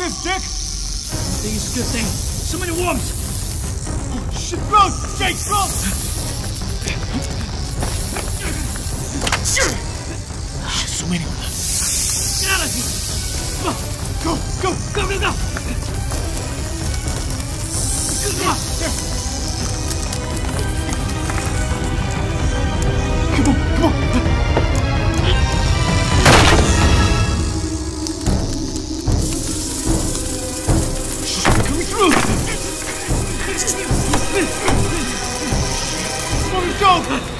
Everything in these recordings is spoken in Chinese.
this, Dick! I think it's a good thing. So many worms! Oh, shit, run! Jake, run! So many of them. Get out of here! Go, go, go, go, go! go. There. Let me go!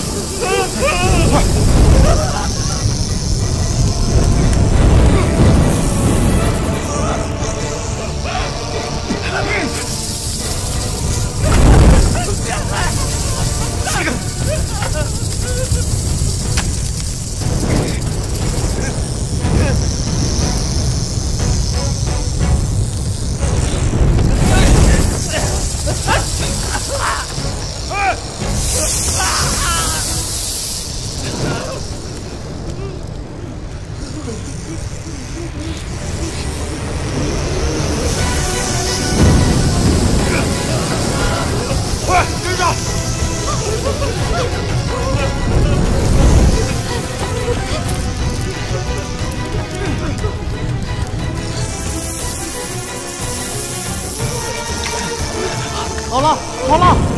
好了，好了。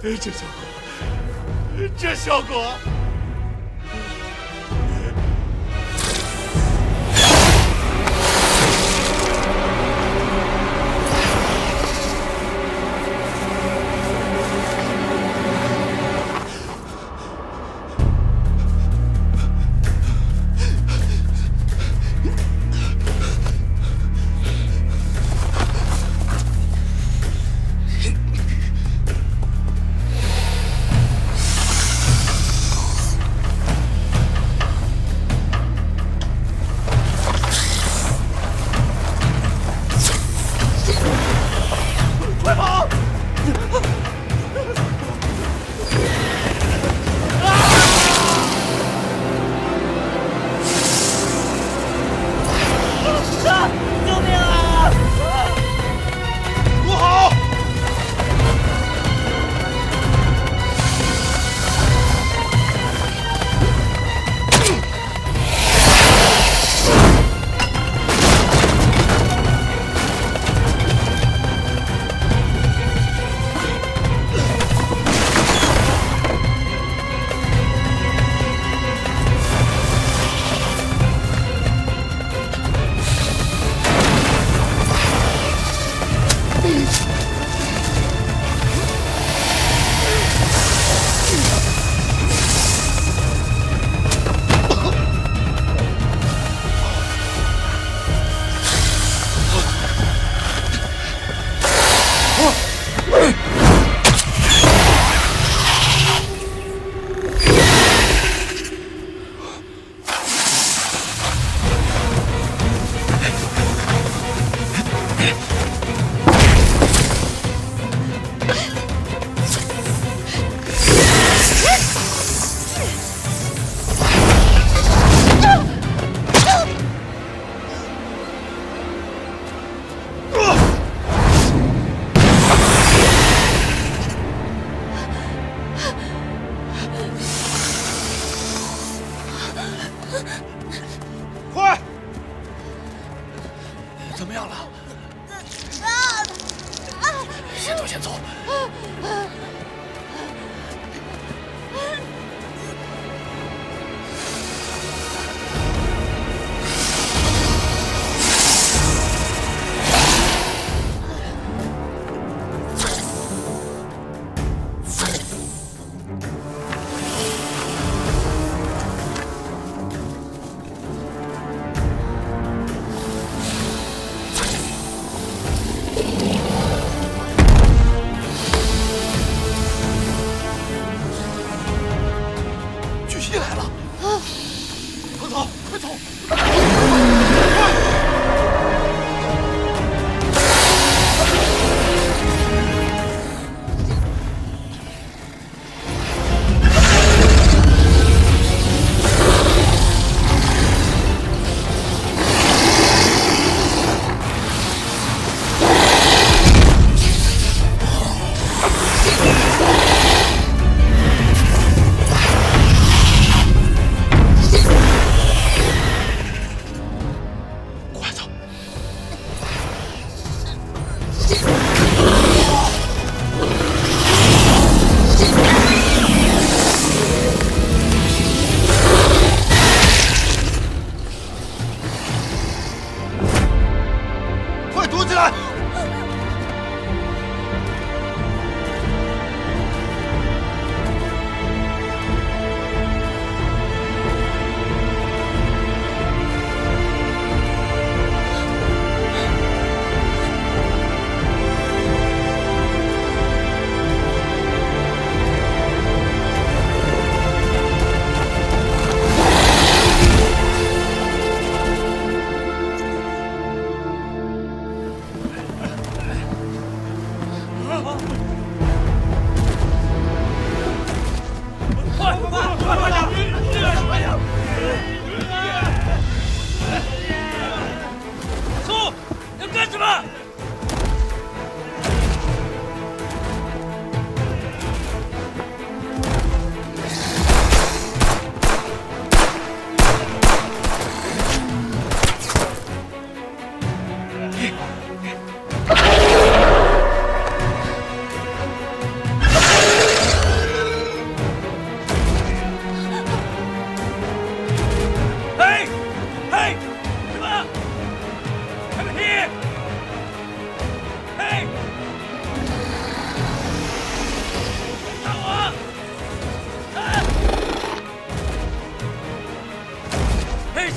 这效果，这效果。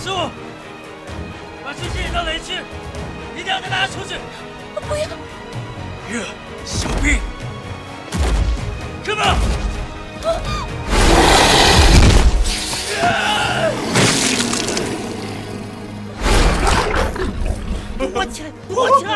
嘿，师傅，把这些人到雷区？一定要带大家出去！我不要！月小兵，Come on！我起来，我起来！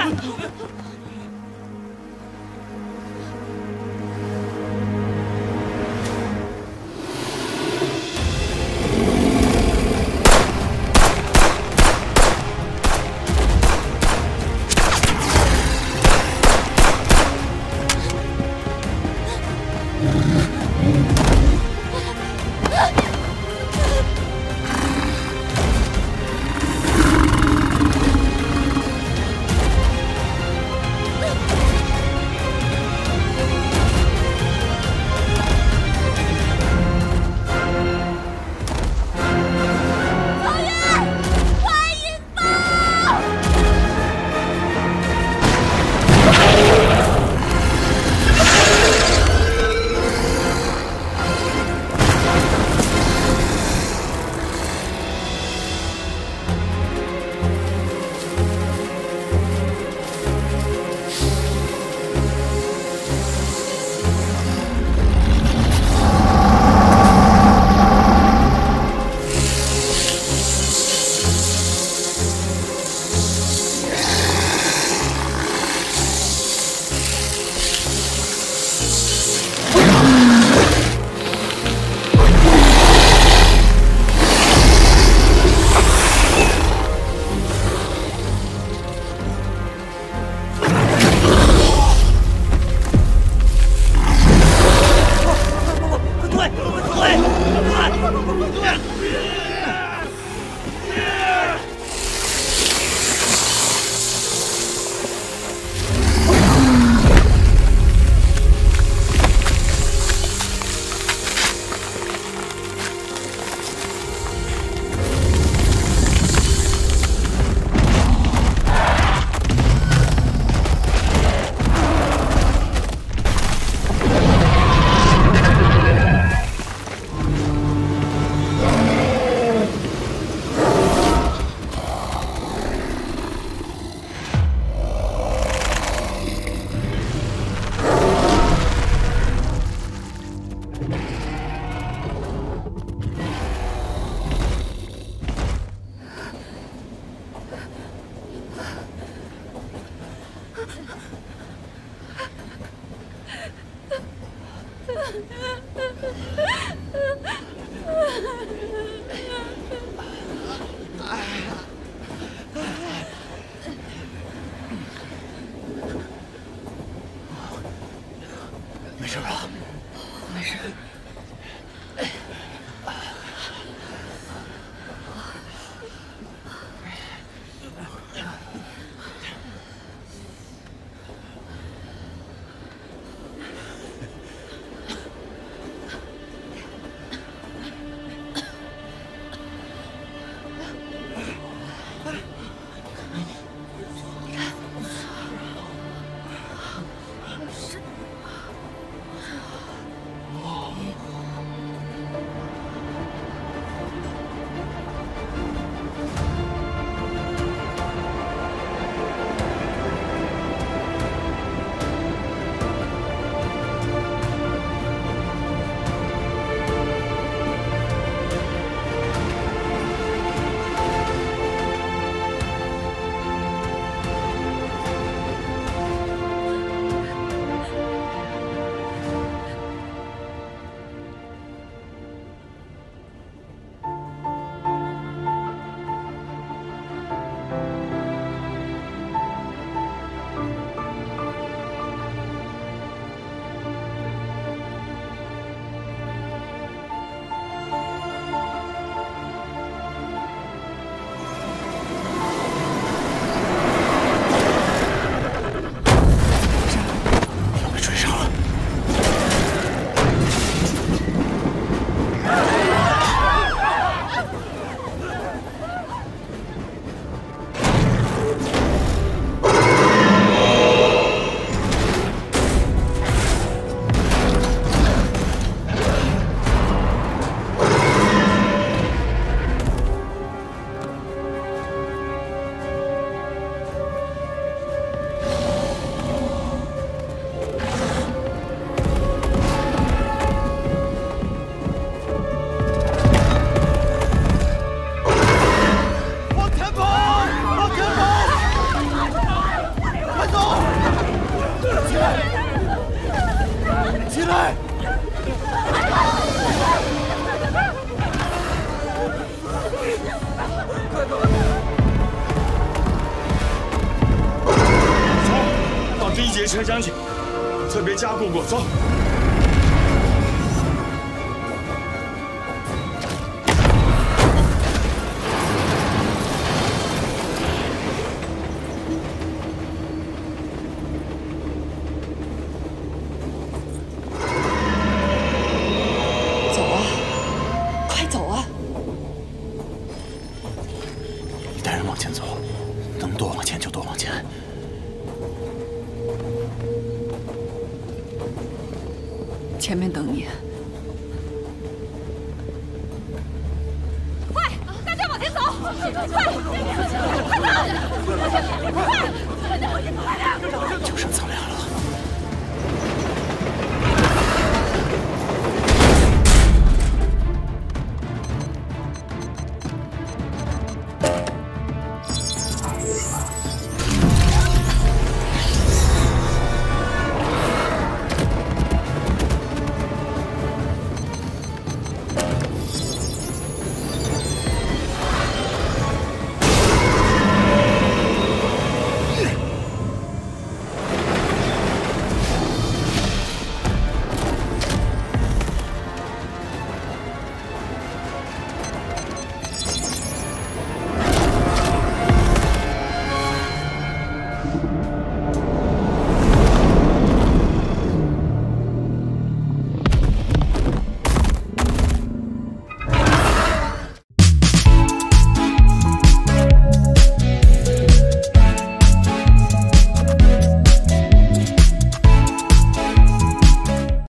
Ha ha ha ha!